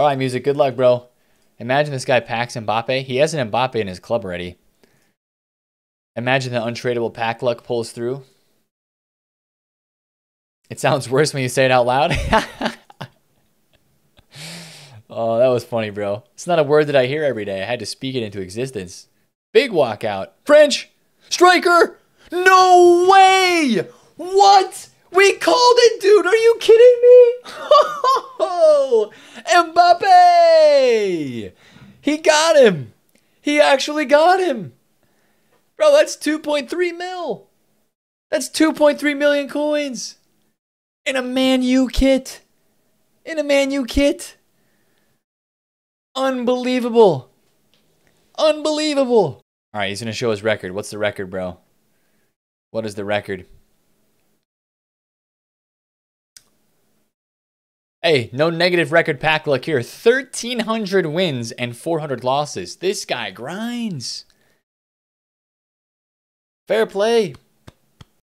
All right, music. Good luck, bro. Imagine this guy packs Mbappe. He has an Mbappe in his club already. Imagine the untradeable pack luck pulls through. It sounds worse when you say it out loud. oh, that was funny, bro. It's not a word that I hear every day. I had to speak it into existence. Big walkout. French! Striker! No way! What? We called it, dude. Are you kidding me? Oh, Mbappe! He got him. He actually got him. Bro, that's 2.3 mil. That's 2.3 million coins. In a Man U kit. In a Man U kit. Unbelievable. Unbelievable. All right, he's going to show his record. What's the record, bro? What is the record? Hey, no negative record pack luck here. 1,300 wins and 400 losses. This guy grinds. Fair play.